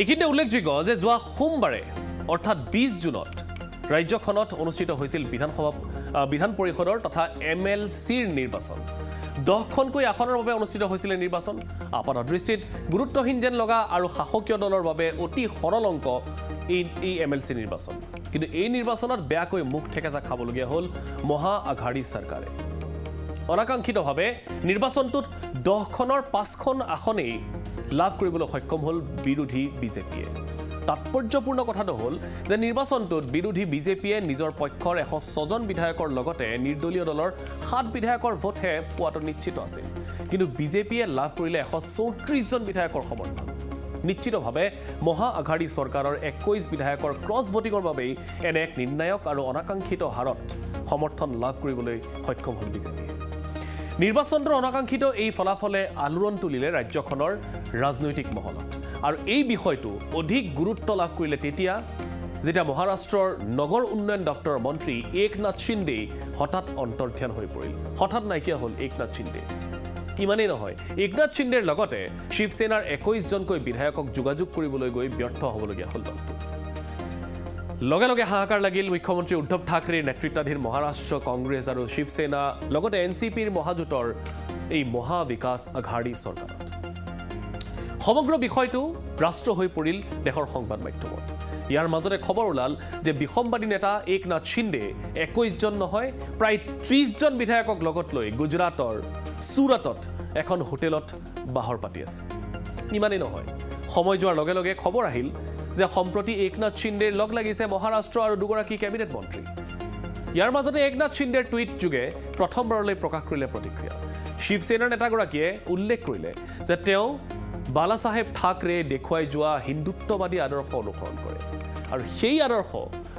এইখিনিতে উল্লেখযোগ্য যে যোৱা সোমবাৰে অৰ্থাৎ বিছ জুনত ৰাজ্যখনত অনুষ্ঠিত হৈছিল বিধানসভা বিধান পৰিষদৰ তথা এম এল চিৰ নিৰ্বাচন। দহখনকৈ আসনৰ বাবে অনুষ্ঠিত হৈছিলে নিৰ্বাচন। আপাত দৃষ্টিত গুৰুত্বহীন যেন লগা আৰু শাসকীয় দলৰ বাবে অতি সৰল অংক এই এই এম এল চি নিৰ্বাচন। কিন্তু এই নিৰ্বাচনত বেয়াকৈ মুখ ঠেকেচা খাবলগীয়া হ'ল মহা আঘাড়ী চৰকাৰে। অনাকাংক্ষিতভাৱে নিৰ্বাচনটোত দহখনৰ পাঁচখন আসনেই লাভ কৰিবলৈ সক্ষম হ'ল বিৰোধী বিজেপিয়ে। তাৎপৰ্যপূৰ্ণ কথাটো হ'ল যে নিৰ্বাচনটোত বিৰোধী বিজেপিয়ে নিজৰ পক্ষৰ এশ ছজন বিধায়কৰ লগতে নিৰ্দলীয় দলৰ সাত বিধায়কৰ ভোটহে পোৱাটো নিশ্চিত আছিল। কিন্তু বিজেপিয়ে লাভ কৰিলে এশ চৌত্ৰিছজন বিধায়কৰ সমৰ্থন। নিশ্চিতভাৱে মহা আঘাড়ী চৰকাৰৰ একৈছ বিধায়কৰ ক্ৰছ ভোটিঙৰ বাবেই এনে এক নিৰ্ণায়ক আৰু অনাকাংক্ষিত হাৰত সমৰ্থন লাভ কৰিবলৈ সক্ষম হ'ল বিজেপিয়ে। নিৰ্বাচনটোৰ অনাকাংক্ষিত এই ফলাফলে আলোড়ন তুলিলে ৰাজ্যখনৰ ৰাজনৈতিক মহলত। আৰু এই বিষয়টো অধিক গুৰুত্ব লাভ কৰিলে তেতিয়া যেতিয়া মহাৰাষ্ট্ৰৰ নগৰ উন্নয়ন দপ্তৰৰ মন্ত্ৰী একনাথ সিন্দে হঠাৎ অন্তৰ্ধান হৈ পৰিল। হঠাৎ নাইকিয়া হ'ল একনাথ সিন্দে ইমানেই নহয় একনাথ সিন্দেৰ লগতে শিৱসেনাৰ একৈছজনকৈ বিধায়কক যোগাযোগ কৰিবলৈ গৈ ব্যৰ্থ হ'বলগীয়া হ'ল দলটো। লগে লগে হাহাকাৰ লাগিল মুখ্যমন্ত্ৰী উদ্ধৱ ঠাকৰেৰ নেতৃত্বাধীন মহাৰাষ্ট্ৰ কংগ্ৰেছ আৰু শিৱসেনা লগতে এন চি পিৰ মহাজোঁটৰ এই মহা বিকাশ আঘাড়ী চৰকাৰত। সমগ্ৰ বিষয়টো ৰাষ্ট্ৰ হৈ পৰিল দেশৰ সংবাদ মাধ্যমত। ইয়াৰ মাজতে খবৰ ওলাল যে বিসম্বাদী নেতা একনাথ সিন্দে একৈছজন নহয় প্ৰায় ত্ৰিছজন বিধায়কক লগত লৈ গুজৰাটৰ ছুৰাটত এখন হোটেলত বাহৰ পাতি আছে। ইমানেই নহয়। সময় যোৱাৰ লগে লগে খবৰ আহিল যে সম্প্ৰতি একনাথ সিন্দেৰ লগ লাগিছে মহাৰাষ্ট্ৰ আৰু দুগৰাকী কেবিনেট মন্ত্ৰী। ইয়াৰ মাজতে একনাথ সিন্দেৰ টুইট যোগে প্ৰথমবাৰলৈ প্ৰকাশ কৰিলে প্ৰতিক্ৰিয়া। শিৱসেনাৰ নেতাগৰাকীয়ে উল্লেখ কৰিলে যে তেওঁ বালাচাহেব থাকৰে দেখুৱাই যোৱা হিন্দুত্ববাদী আদৰ্শ অনুসৰণ কৰে। আৰু সেই আদৰ্শ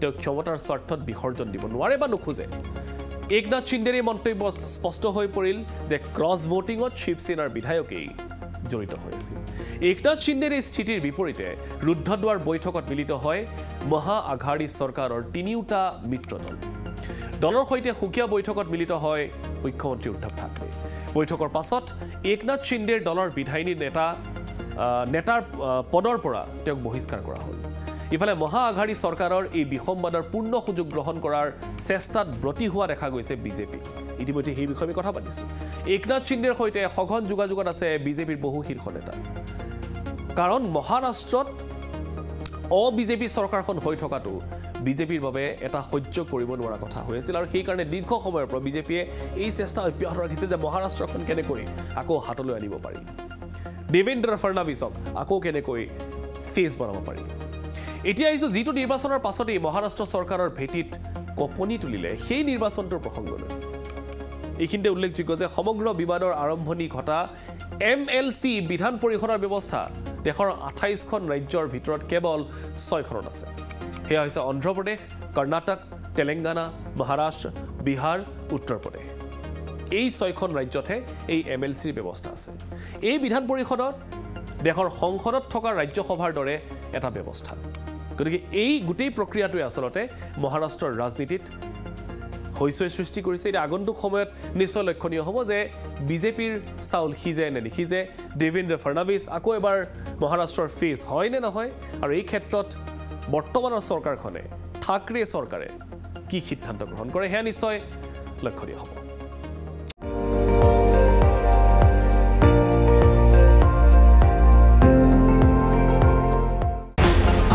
তেওঁ ক্ষমতাৰ স্বাৰ্থত বিসৰ্জন দিব নোৱাৰে বা নোখোজে। একনাথ সিন্দেৰ এই মন্তব্য স্পষ্ট হৈ পৰিল যে ক্ৰছ ভোটিঙত শিৱসেনাৰ বিধায়কেই জড়িত হৈ আছিল। একনাথ সিন্দেৰ এই স্থিতিৰ বিপৰীতে ৰুদ্ধদ্বাৰ বৈঠকত মিলিত হয় মহা আঘাড়ী চৰকাৰৰ তিনিওটা মিত্ৰ দল। দলৰ সৈতে সুকীয়া বৈঠকত মিলিত হয় মুখ্যমন্ত্ৰী উদ্ধৱ ঠাকৰে বৈঠকৰ পাছত একনাথ সিন্দেৰ দলৰ বিধায়িনী নেতা নেতাৰ পদৰ পৰা তেওঁক বহিষ্কাৰ কৰা হ'ল। ইফালে মহা আঘাড়ী চৰকাৰৰ এই বিসম্বাদৰ পূৰ্ণ সুযোগ গ্ৰহণ কৰাৰ চেষ্টাত ব্ৰতী হোৱা দেখা গৈছে বিজেপি। ইতিমধ্যে সেই বিষয়ে আমি কথা পাতিছোঁ। একনাথ সিন্দেৰ সৈতে সঘন যোগাযোগত আছে বিজেপিৰ বহু শীৰ্ষ নেতা। কাৰণ মহাৰাষ্ট্ৰত অ বিজেপি চৰকাৰখন হৈ থকাটো বিজেপিৰ বাবে এটা সহ্য কৰিব নোৱাৰা কথা হৈ আছিল আৰু সেইকাৰণে দীৰ্ঘ সময়ৰ পৰা বিজেপিয়ে এই চেষ্টা অব্যাহত ৰাখিছে যে মহাৰাষ্ট্ৰখন কেনেকৈ আকৌ হাতলৈ আনিব পাৰি। দেৱেন্দ্ৰ ফাডনাভিছক আকৌ কেনেকৈ ফেচ বনাব পাৰি। এতিয়া আহিছোঁ যিটো নিৰ্বাচনৰ পাছতেই মহাৰাষ্ট্ৰ চৰকাৰৰ ভেটিত কঁপনি তুলিলে সেই নিৰ্বাচনটোৰ প্ৰসংগলৈ এইখিনিতে উল্লেখযোগ্য যে সমগ্ৰ বিবাদৰ আৰম্ভণি ঘটা এম এল চি বিধান পৰিষদৰ ব্যৱস্থা। দেশৰ আঠাইছখন ৰাজ্যৰ ভিতৰত কেৱল ছয়খনত আছে। সেয়া হৈছে অন্ধ্ৰপ্ৰদেশ কৰ্ণাটক তেলেংগানা মহাৰাষ্ট্ৰ বিহাৰ উত্তৰ প্ৰদেশ। এই ছয়খন ৰাজ্যতহে এই এম এল চিৰ ব্যৱস্থা আছে। এই বিধান পৰিষদত দেশৰ সংসদত থকা ৰাজ্যসভাৰ দৰে এটা ব্যৱস্থা। গতিকে এই গোটেই প্ৰক্ৰিয়াটোৱে আচলতে মহাৰাষ্ট্ৰৰ ৰাজনীতিত হৈচৈ সৃষ্টি কৰিছে। এতিয়া আগন্তুক সময়ত নিশ্চয় লক্ষণীয় হ'ব যে বিজেপিৰ চাউল সিজে নে নিসিজে দেৱেন্দ্ৰ ফাডনাভিছ আকৌ এবাৰ মহাৰাষ্ট্ৰৰ ফেচ হয় নে নহয় আৰু এই ক্ষেত্ৰত বৰ্তমানৰ চৰকাৰখনে থাকৰে চৰকাৰে কি সিদ্ধান্ত গ্ৰহণ কৰে সেয়া নিশ্চয় লক্ষণীয় হ'ব।